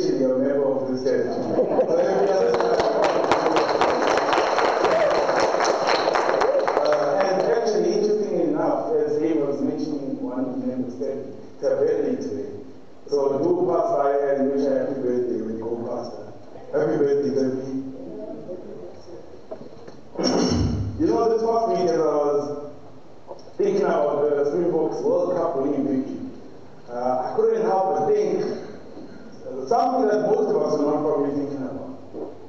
officially a member of this church. So let me understand. Uh, and actually, interestingly enough, as Dave was mentioning, one of the members said, it's a birthday today. So do pass by and wish her happy birthday when you go past her. Happy birthday, Debbie. You know, this past week as I was thinking about the Springboks World Cup winning victory, uh, I couldn't help but think uh, something that most of us are not probably thinking about.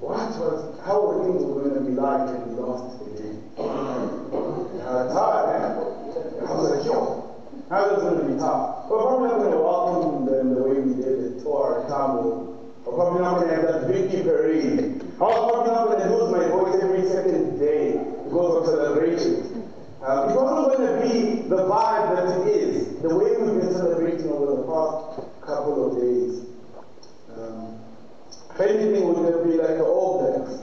What was, how were things going to be like when we lost the game? Uh, it's hard, eh? I was like, yo, how is it going to be tough? We're probably not going to welcome them the way we did it to our Tamil. We're probably not going to have that victory parade. I was probably not going to lose my voice every second day because of celebration. Uh, it wasn't going to be the vibe that it is, the way we've been celebrating over the past couple of days. Um, if anything, we're going to be like the All Blacks.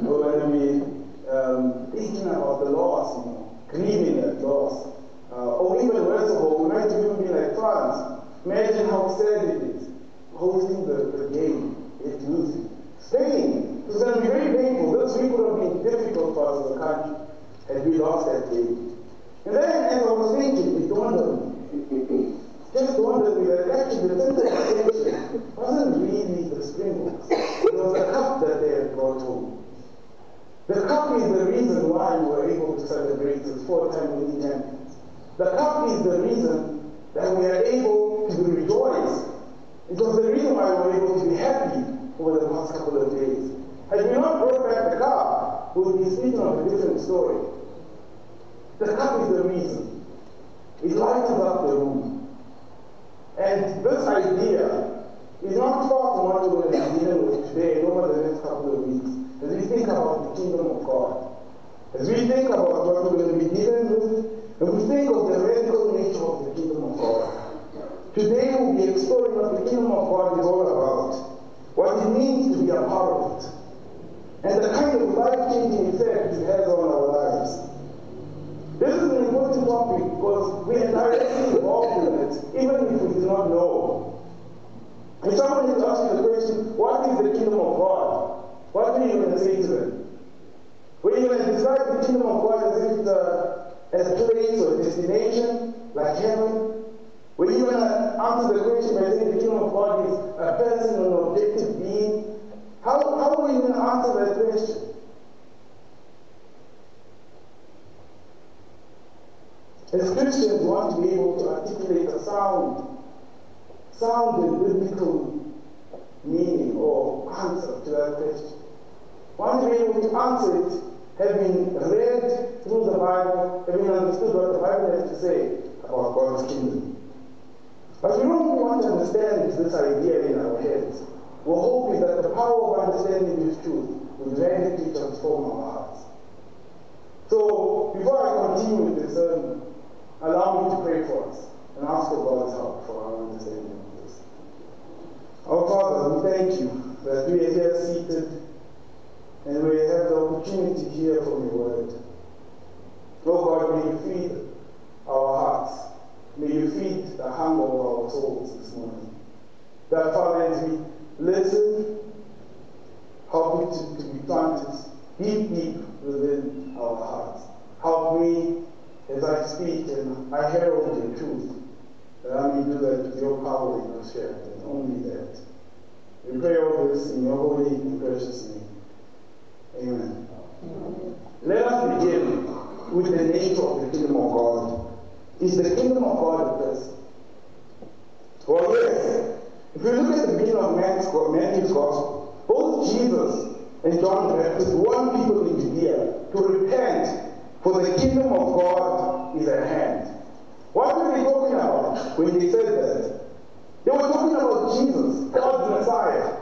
we're going to be um, thinking about the loss, you know, grieving that loss. Uh, or even worse of all, we might even be like France. Imagine how sad it is hosting the, the game, it losing. Spain, it was going to be very painful. This week would have been difficult for us as a country had we lost that game. And then, as I was thinking, it dawned on me, just dawned on me that actually the center of attention wasn't really the Springboks. It was the cup that they had brought home. The cup is the reason why we were able to celebrate as four-time winning champions. The cup is the reason that we are able to rejoice. Was the reason why we were able to be happy over the past couple of days. Had we not brought back the cup, we would be speaking of a different story. The cup is the reason. It lightens up the room. And this idea is not far from what we're going to be dealing with today over the next couple of weeks as we think about the kingdom of God. As we think about what we're going to be dealing with, and we think of the radical nature of the kingdom. Today we'll be exploring what the kingdom of God is all about, what it means to be a part of it, and the kind of life-changing effect it has on our lives. This is an important topic because we are directly involved in it, even if we do not know. If somebody is asking the question, what is the kingdom of God? What are you going to say to them? Were you going to describe the kingdom of God as if it's a, a place or destination, like heaven? Were you to answer the question by saying the kingdom of God is a person or an objective being? How, how were you going to answer that question? As Christians, we want to be able to articulate a sound, sound and biblical meaning or answer to that question. We want to be able to answer it having read through the Bible, having understood what the Bible has to say about God's kingdom. But we don't want to understand this idea in our heads. We hope is that the power of understanding this truth will radically transform our hearts. So, before I continue with the sermon, allow me to pray for us and ask for God's help for our understanding of this. Our Father, we thank you that we are here seated and we have the opportunity to hear from your word. Lord God, may you feed our hearts. May you feed the hunger of our souls this morning. That, Father, as we listen, help it to, to be planted deep, deep within our hearts. Help me as I speak and I herald the truth, that I may do that with your power and your strength, and only that. We pray all this in your holy and precious name. Amen. Let us begin with the nature of the kingdom of God. Is the kingdom of God a person? Well, yes. If you look at the beginning of Matthew's Gospel, both Jesus and John the Baptist people in Judea to repent, for the kingdom of God is at hand. What were they talking about when they said that? They were talking about Jesus, God's Messiah.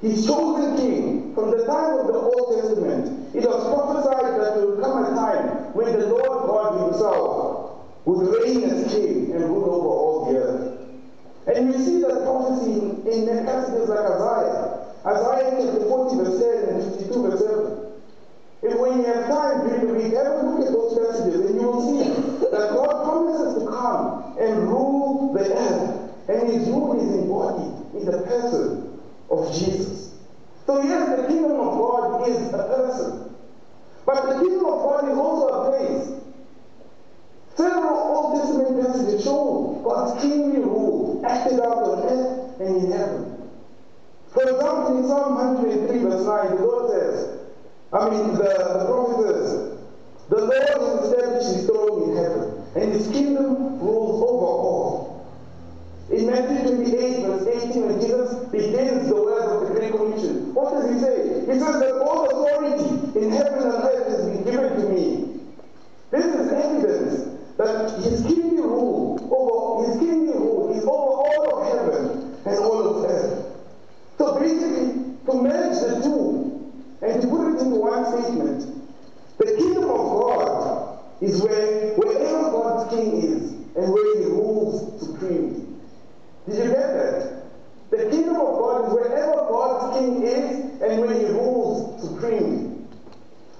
His chosen king. From the time of the Old Testament, it was prophesied that there would come a time when the Lord God Himself would reign as king and rule over all the earth. And we see that prophecy in, in passages like Isaiah. Isaiah chapter 40, verse 7 and 52, verse 7. And when you have time during the week, a look at those passages and you will see that God promises to come and rule the earth. And his rule is embodied in the person of Jesus. So yes, the kingdom of God is a person. But the kingdom of God is also a place. Several Old Testament passages show God's kingly rule acted out on earth and in heaven. For example, in Psalm 103, verse 9, the Lord says, I mean, the, the prophet says, the Lord has established his throne in heaven, and his kingdom rules over all. In Matthew 28, verse 18, when Jesus begins the words of the Great Commission, what does he say? He says that all authority in heaven and earth has been given to me. This is evidence that his kingly rule over his kingly rule is over all of heaven and all of earth. So basically, to merge the two and to put it into one statement, the kingdom of God is where wherever God's king is and where he rules supremely. Did you get that? The kingdom of God is wherever God's king is and where he rules supremely.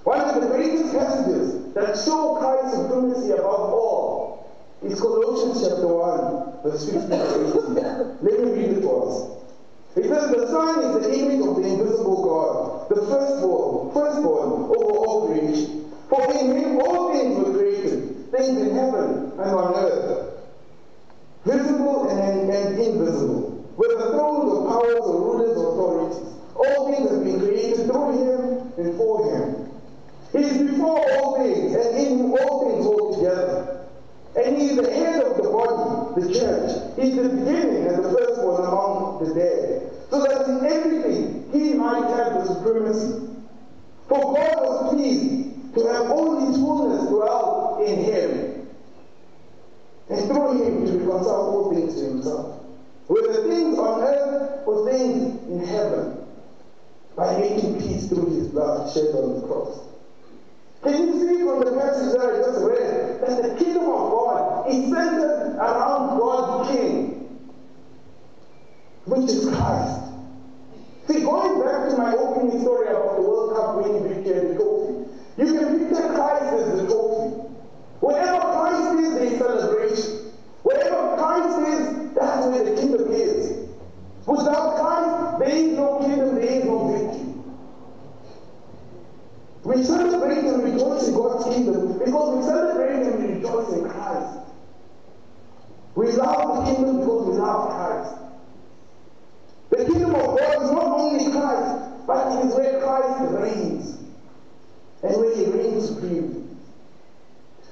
One of the greatest passages that show Christ's supremacy above all is Colossians chapter 1, verse 15 to 18. Let me read it for us. It says, The Son is the image of the invisible God, the firstborn, firstborn over all creation. For in him all things were created, things in heaven and on earth, visible and, and invisible, whether thrones or powers or rulers or authorities. All things have been created through him and for him. He is before all things, and in him all things hold together. And he is the head of the body, the church. He is the beginning and the firstborn among the dead, so that in everything he might have the supremacy. For God was pleased to have all his fullness dwell in him, and through him to reconcile all things to himself, whether things on earth or things in heaven, by making peace through his blood shed on the cross. Can you see from the passage that I just read that the kingdom of God is centered around God's King, which is Christ? See, going back to my opening story about the World Cup winning the trophy, you can picture Christ as the trophy. Wherever Christ is, there is celebration. Wherever Christ is, that's where the kingdom is. Without Christ, there is no kingdom, there is no victory. We celebrate and rejoice in God's kingdom because we celebrate and rejoice in Christ. We love the kingdom because we love Christ. The kingdom of God is not only Christ, but it is where Christ reigns and where he reigns supremely.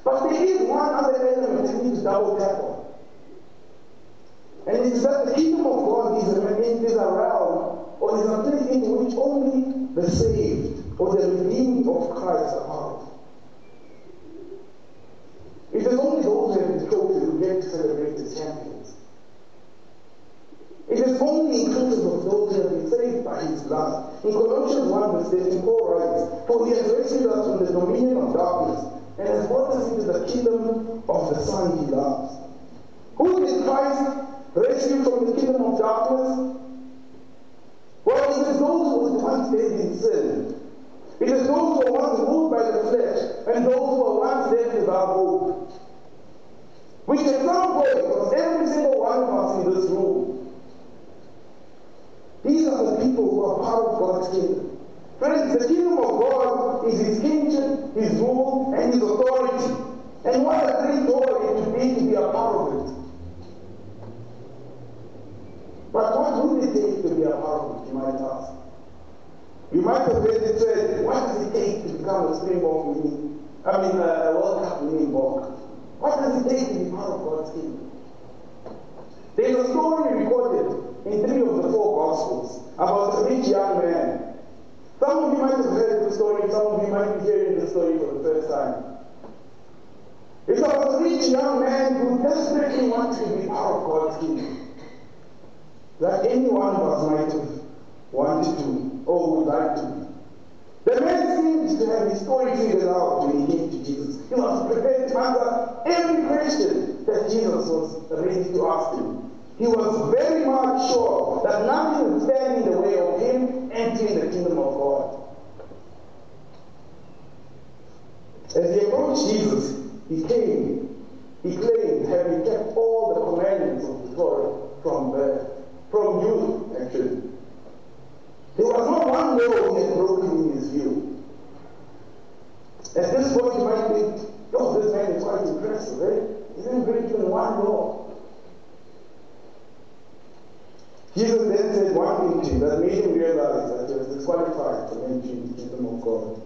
But there is one other element need to double on. And it's that the kingdom of God is a, is a realm or is a place in which only the saved or the redeemed of Christ part. It is only those who have the trophy who get to celebrate as champions. It is only inclusive of those who have been saved by his blood. In Colossians 1 verse 13, Paul writes, For he has rescued us from the dominion of darkness and has brought us into the kingdom of the Son he loves. Who did Christ rescue from the kingdom of darkness? Well, it is those who once dead in sin. It is those who are once ruled by the flesh and those who are once dead without hope. We can some point because every single one of us in this room. These are the people who are part of God's kingdom. Friends, the kingdom of God is his kingship, his rule, and his authority. And what a great it would be to be a part of it. But what would it take to be a part of it, you might ask? You might have heard it said, take to become a Springbok winning, I mean, a, World Cup winning Bok? What does it take to be part of God's kingdom? There's a story recorded in three of the four Gospels about a rich young man Some of you might have heard the story, some of you might be hearing the story for the first time. It's about a rich young man who desperately wants to be part of God's kingdom. That any one of us might have wanted to or would like to be. The man seemed to have his story figured out when he came to Jesus. He was prepared to answer every question that Jesus was ready to ask him. He was very much sure that nothing would stand in the way of him entering the kingdom of God. As he approached Jesus, he came, he claimed having kept all the commandments of the Torah from birth, from youth, actually. There was not one law he had broken in his view. At this point, you might think, oh, this man is quite impressive, right? He didn't break even one law. Jesus then said one thing to him that made him realize that he was disqualified from entering the kingdom of God.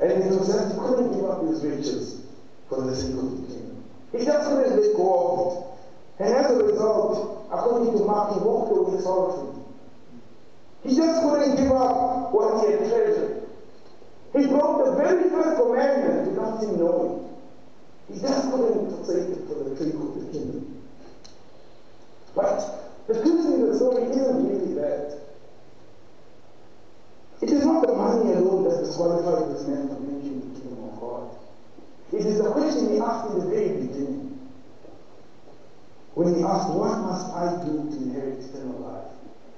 And it was that he couldn't give up his riches for the sake of the kingdom. He just couldn't let go of it. And as a result, according to Mark, he walked away sorrowfully. He just couldn't give up what he had treasured. He broke the very first commandment without him knowing. He just couldn't forsake it for the sake of the kingdom. But the truth in the story isn't really that. It is not the money alone that disqualifies this man from entering the kingdom of God. It is the question he asked in the very beginning. When he asked, What must I do to inherit eternal life?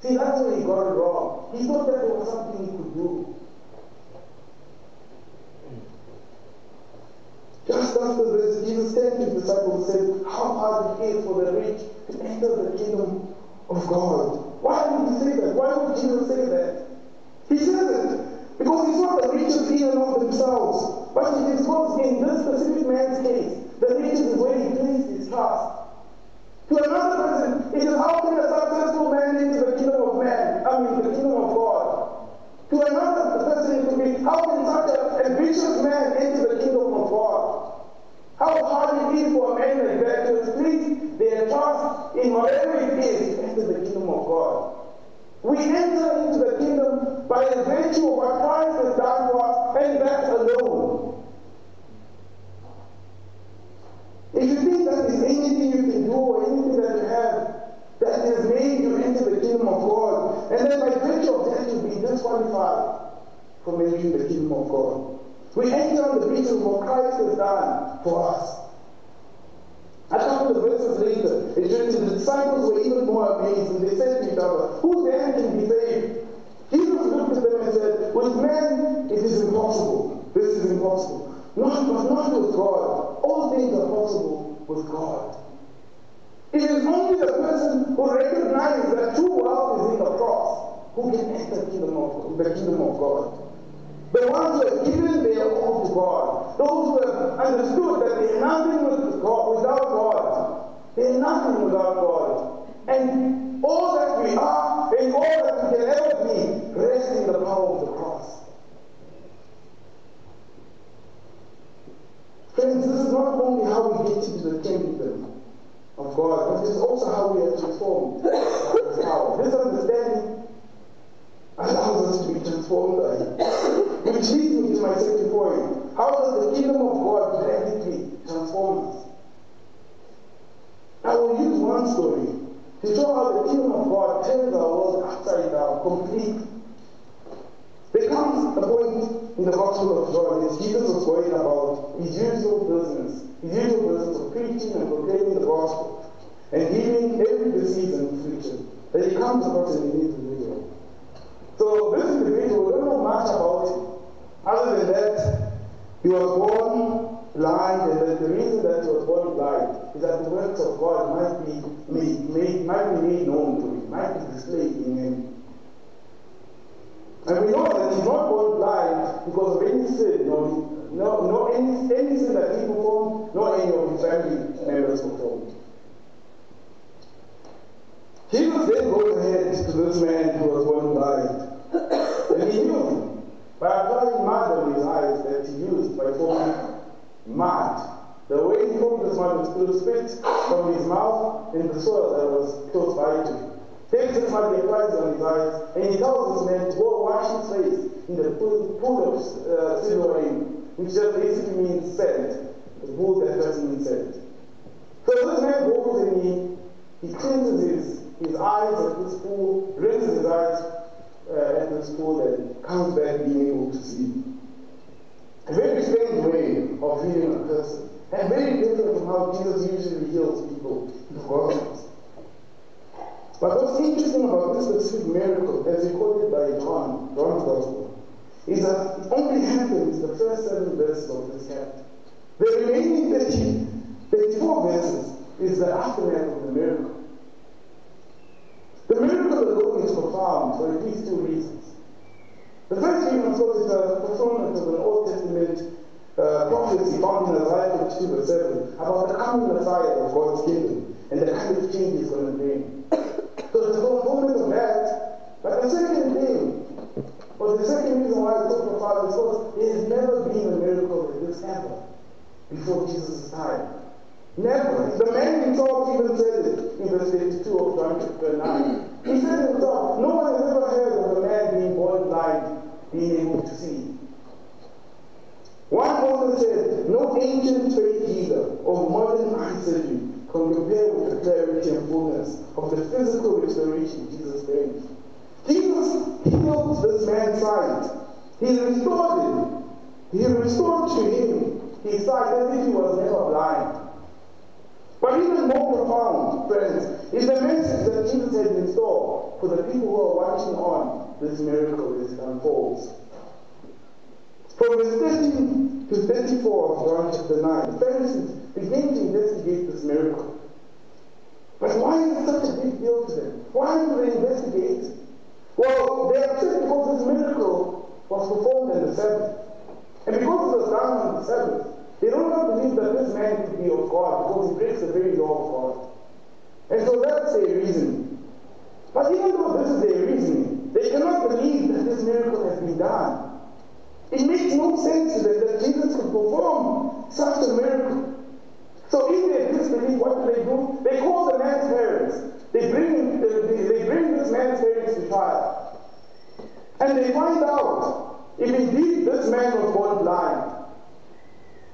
See, that's where he got it wrong. He thought that there was something he could do. Just after this, Jesus said to his disciples, said, How hard it is for the rich to enter the kingdom of God. Why would he say that? Why would Jesus say that? He says it because it's not the riches in of themselves, but it is because in this specific man's case, the riches is where he placed his trust. To another person, it is how can a successful man enter the kingdom of man, I mean the kingdom of God. To another person, it could be how can such an ambitious man enter the kingdom of God. How hard it is for a man like that to split their trust in whatever it is to enter the kingdom of God. We enter into the kingdom by the virtue of what Christ has done for us, and that alone. If you think that there's anything you can do or anything that you have that has made you enter the kingdom of God, and then by virtue of that you'll be disqualified from entering the kingdom of God. We enter on the basis of what Christ has done for us. A couple of verses later, it written, the disciples were even more amazed, and they said to each other, Who then can be saved? Jesus looked at them and said, With men it is impossible. This is impossible. Not, but not with God. All things are possible with God. It is only the person who recognizes that true wealth is in the cross who can enter the kingdom of, the kingdom of God. The ones who have given their all to God, those who have understood that they are nothing with God, without God, they are nothing without God. And all that we are and all that we can ever be rests in the power of the cross. Friends, this is not only how we get into of God, but it is also how we are transformed. This understanding allows us to be transformed by Which leads me to my second point. How does the kingdom of God radically transform us? I will use one story to show how the kingdom of God turns our world upside down completely. There comes a point in the Gospel of John as Jesus was going about his usual business, his usual business of preaching and proclaiming the gospel and healing every disease and affliction, that he comes across in an individual. So this individual, we don't know much about him. Other than that, he was born blind, and the reason that he was born blind is that the works of God might be made, made might be made known to him, might be displayed in him. And we know that he's not born blind because of any sin, no, no, no any, any sin that he performed, nor any of his family members performed. Jesus then goes ahead to this man who was born blind, and he heals him by applying mud on his eyes that he used by forming mud. The way he formed this mud was to spit from his mouth in the soil that was close by to him. His money, applies on his eyes, and he tells this man to go wash his face in the pool, of uh, Siloam, which just basically means sand. The pool that doesn't mean sand. So this man goes and he, he cleanses his, his eyes at this pool, rinses his eyes uh, at this pool, and comes back being able to see. A very strange way of healing a person, and very different from how Jesus usually heals people in the Gospels. But what's interesting about this specific miracle, as recorded by John, John's Gospel, is that it only happens the first seven verses of this chapter. The remaining 30, 34 verses is the aftermath of the miracle. The miracle alone is profound for at least two reasons. The first reason, of course, is a fulfillment of an Old Testament uh, prophecy found in Isaiah 52 verse 7 about the coming Messiah of God's kingdom and the kind of change he's going to bring. So it's a fulfillment of that. But the second thing, or the second reason why there has never been a miracle like this ever before Jesus' time. Never. The man himself even said it in verse 52 of John chapter 9. He said himself, no one has ever heard of a man being born blind, being able to see. One author said, no ancient trade dealer of modern eye surgery can compare with the clarity and fullness of the physical restoration Jesus brings. Jesus healed this man's. He restored him. He restored to him his sight as if he was never blind. But even more profound, friends, is the message that Jesus had in store for the people who are watching on this miracle as it unfolds. From verse 13 to 34 of John chapter 9, the Pharisees begin to investigate this miracle. But why is it such a big deal to them? Why do they investigate? Well, they're upset because this miracle was performed in the Sabbath. And because it was done on the Sabbath, they don't believe that this man could be of God because he breaks the very law of God. And so that's their reason. But even though this is their reasoning, they cannot believe that this miracle has been done. It makes no sense to them that Jesus could perform such a miracle. So in their disbelief, what do they do? They call the man's parents. They bring, they, they bring this man's parents to trial. And they find out if indeed this man was born blind.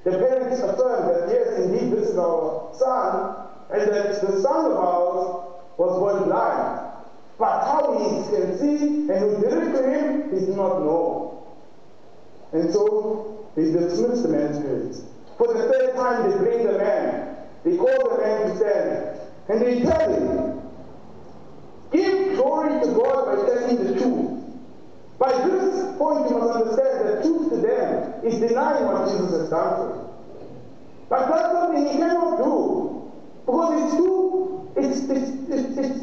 The parents affirm that yes, indeed, this is our son, and that the son of ours was born blind. But how he can see and who did it to him, he does not know. And so they dismiss the man's parents. For the third time, they bring the man. They call the man to stand. And they tell him, Give glory to God by telling the truth. By this point, you must understand that truth to them is denying what Jesus has done for you. But that's something he cannot do. Because it's too, it's, it's, it's, it's,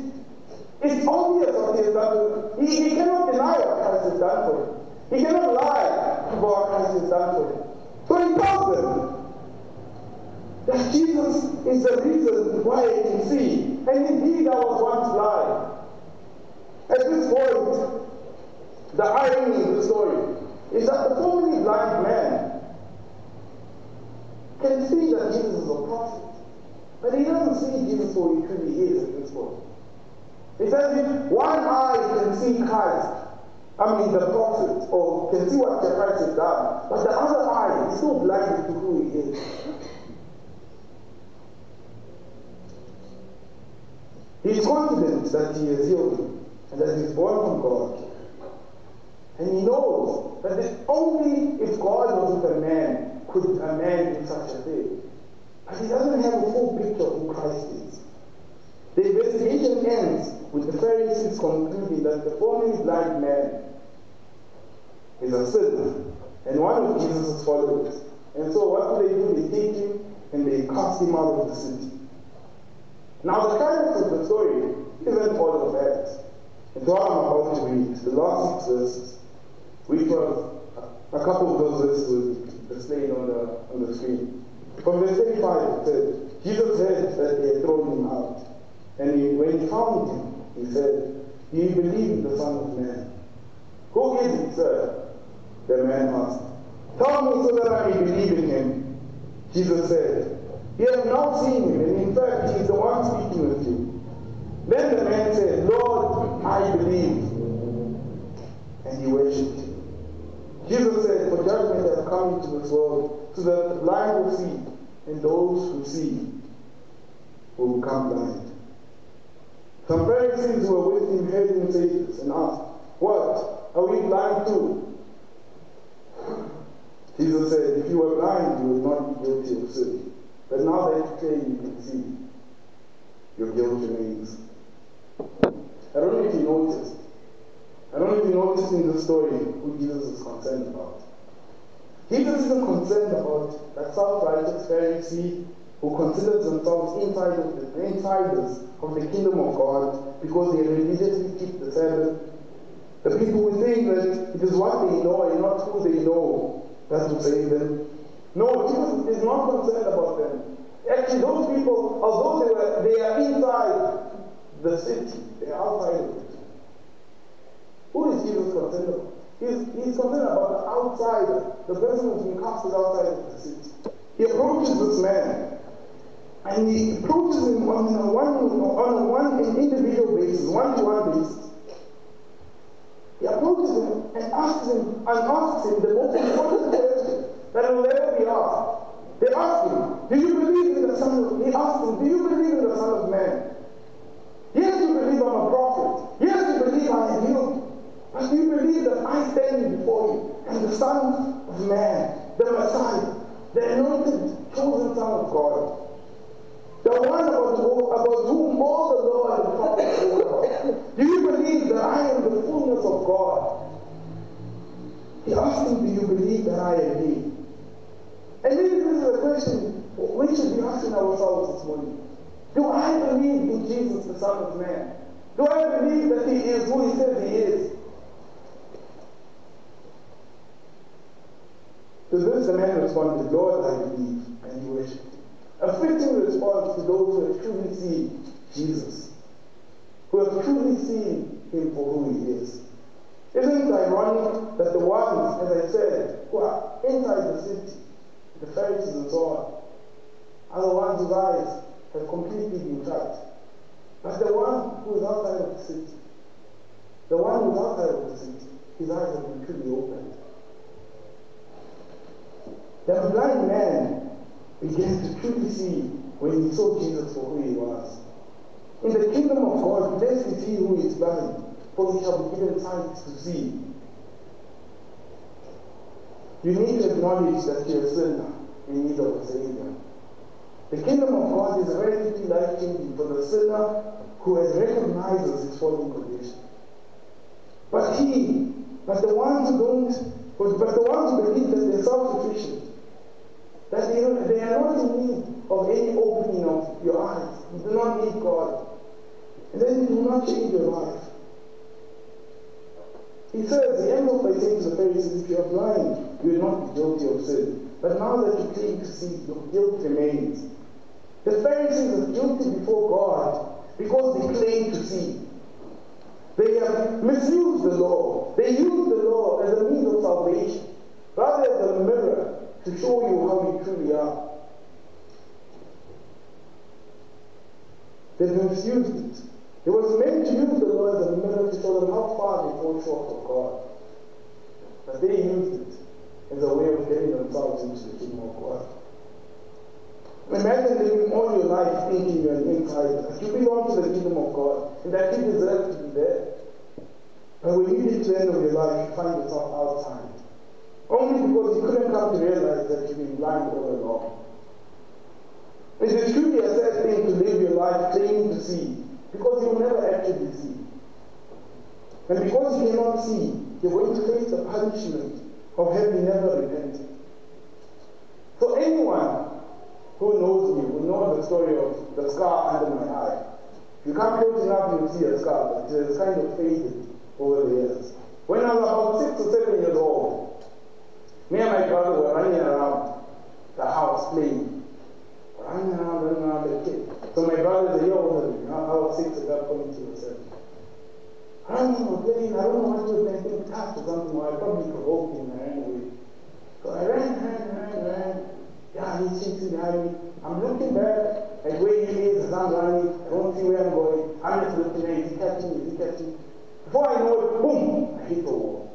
it's obvious what he has done. He, he cannot deny what Christ has done for him. He cannot lie about what Christ has done for him. So he tells them that Jesus is the reason why he can see. And indeed, I was once blind. At this point, the irony of the story is that the formerly blind man can see that Jesus is a prophet, but he doesn't see Jesus for who he truly is at this point. It's as if one eye can see Christ, I mean the prophet, or can see what the Christ has done, but the other eye is still blinded to who he is. He is confident that he is healed and that he is born from God. And he knows that if only if God wasn't a man could a man do such a thing. But he doesn't have a full picture of who Christ is. The investigation ends with the Pharisees concluding that the formerly blind man is a sinner and one of Jesus' followers. And so what do they do? They take him and they cast him out of the city. Now the climax of the story isn't all of that. It's what I'm about to read, the last six verses, which was a couple of those verses displayed on the, on the screen. From verse 35 it said, Jesus heard that they had thrown him out. And he, when he found him, he said, Do you believe in the Son of Man? Who is it, sir? The man asked. Tell me so that I may believe in him. Jesus said, You have now seen him, and in fact, he is the one speaking with you. Then the man said, Lord, I believe. And he worshipped. Jesus said, For judgment has come into this world, so that the blind will see, and those who see will become blind. Some Pharisees were with him heard him say this and asked, What? Are we blind too? Jesus said, If you were blind, you would not be guilty of sin. But now that you claim you can see, your guilt remains. I don't know if you noticed. I don't know if you noticed in the story who Jesus is concerned about. Jesus isn't concerned about that self-righteous Pharisee who considers themselves inside of the insiders of the kingdom of God because they religiously keep the Sabbath. The people who think that it is what they know and not who they know that will save them. No, Jesus is not concerned about them. Actually, those people, although they, were, they are inside the city, they are outside it. Who is Jesus concerned about? He's, he's concerned about the outsider, the person who's been casted outside of the city. He approaches this man, and he approaches him on a one, on one individual basis, one-to-one basis. He approaches him and asks him and asks him the most important question that will ever be asked. They ask him, Do you believe in the Son of He asked him, Do you believe in the Son of Man? Yes, you believe I'm a prophet. Yes, you believe I am healed. Do you believe that I stand before you and the Son of Man, the Messiah, the anointed, chosen Son of God, the one about, about whom all the law and the prophets wrote about. Do you believe that I am the fullness of God? He asked him, Do you believe that I am He? And maybe this is a question we should be asking ourselves this morning. Do I believe in Jesus, the Son of Man? Do I believe that He is who He says He is? To this, the man responded, Lord, I believe, and he worshipped. A fitting response to those who have truly seen Jesus, who have truly seen him for who he is. Isn't it ironic that the ones, as I said, who are inside the city, the Pharisees and so on, are the ones whose eyes have completely been shut. But the one who is outside of the city, the one who is outside of the city, his eyes have been truly opened. The blind man began to truly see when he saw Jesus for who he was. In the kingdom of God, blessed is he who is blind, for he shall be given sight to see. You need to acknowledge that you're a sinner in need of a Savior. The kingdom of God is radically life changing for the sinner who has recognized his fallen condition. But he, but the ones who don't, but the ones who believe that they're self-sufficient, that they, they are not in need of any opening of your eyes. You do not need God. And then you do not change your life. He says, the end of by saying to the Pharisees, if you are blind, you will not be guilty of sin. But now that you claim to see, your guilt remains. The Pharisees are guilty before God because they claim to see. They have misused the law. They use the law as a means of salvation, rather as a mirror to show you are. They've misused it. It was meant to use the law as a mirror to show them how far they fall short of God. But they used it as a way of getting themselves into the kingdom of God. Imagine living all your life thinking you're an insider, that you belong to the kingdom of God, and that you deserve to be there. And when you to the end of your life, you find yourself outside. Only because you couldn't come to realize that you've been blind all along. It is truly a sad thing to live your life claiming to see, because you will never actually see. And because you cannot see, you're going to face the punishment of having never repented. So anyone who knows me will know the story of the scar under my eye. If you come close enough, you will see a scar, but it has kind of faded over the years. When I was about six or seven years old, me and my brother were running around the house playing. Running around, running around the kid. So my brother is a year older than me. I was six at that point, he was seven. Running or playing, I don't know what to do, think touched or something, or I probably provoked him, I ran away. So I ran, ran, ran, ran. Yeah, he's chasing behind me. I'm looking back at where he is as I'm running. I don't see where I'm going. I'm just looking at, is he catching me? Is he catching me? Before I know it, boom, I hit the wall.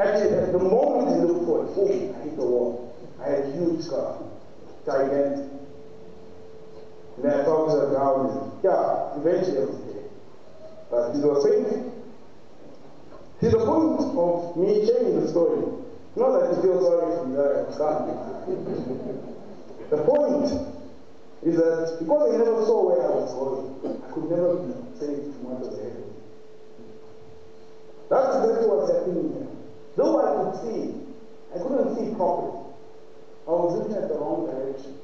Actually, at the moment I looked for it, boom, I hit the wall. I had a huge scar, gigantic. And then I thought to the ground, yeah, eventually I was dead. But it was painful. See, the point of me changing the story, not that you feel sorry for me that I was gone. the point is that because I never saw where I was going, I could never be saved from was ahead of me. That's exactly what's happening here. Though I could see, I couldn't see properly. I was looking at the wrong direction.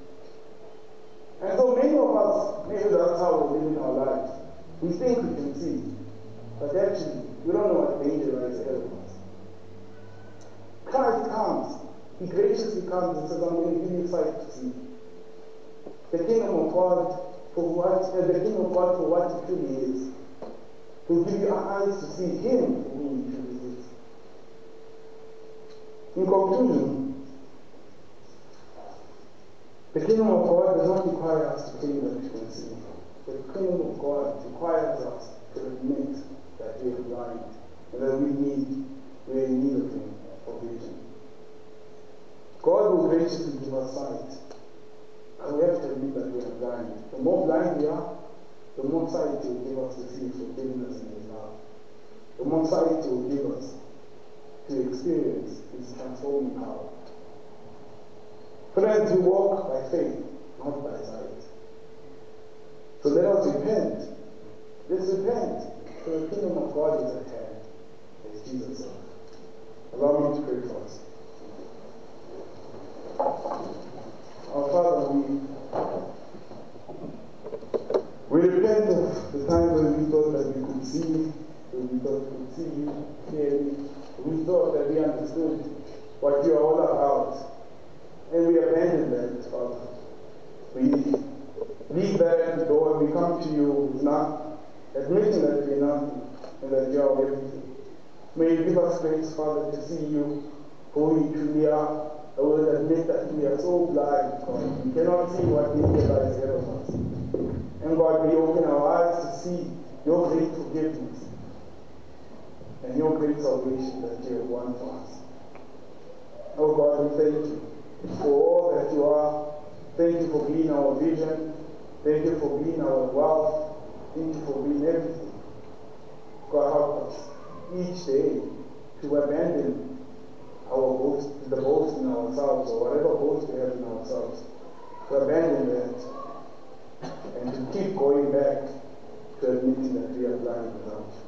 And so many of us, maybe that's how we live in our lives. We think we can see, but actually, we don't know what danger lies ahead of us. Christ comes. He graciously comes and says, I'm going to give you sight to see. The kingdom of God for what, uh, the kingdom of God for what it truly is. To give you eyes to see Him whom He truly is. In conclusion, the kingdom of God does not require us to claim that we can see. The kingdom of God requires us to admit that we are blind and that we need, we are in need of Him, of vision. God will graciously give us sight. And we have to admit that we are blind. The more blind we are, the more sight He will give us to see forgiveness and His love. The more sight He will give us to experience His transforming power. Friends, we walk by faith, not by sight. So let us repent. Let's repent. For the kingdom of God is at hand, as Jesus said. Allow me to pray for us. Our Father, we, we repent of the times when we thought that we could see, when we thought we could see you clearly, we thought that we understood what you are all about. And we abandoned that, Father. We leave that at the door and we come to you not admitting that we are nothing and that you are everything. May you give us grace, Father, to see you who you truly are. I will admit that we are so blind, God. We cannot see what danger lies ahead of us. And God, we open our eyes to see your great forgiveness and your great salvation that you have won for us. Oh God, we thank you for all that you are. Thank you for being our vision. Thank you for being our wealth. Thank you for being everything. God, help us each day to abandon our boast, the boast in ourselves, or whatever boast we have in ourselves, to abandon that and to keep going back to admitting that we are blind without you.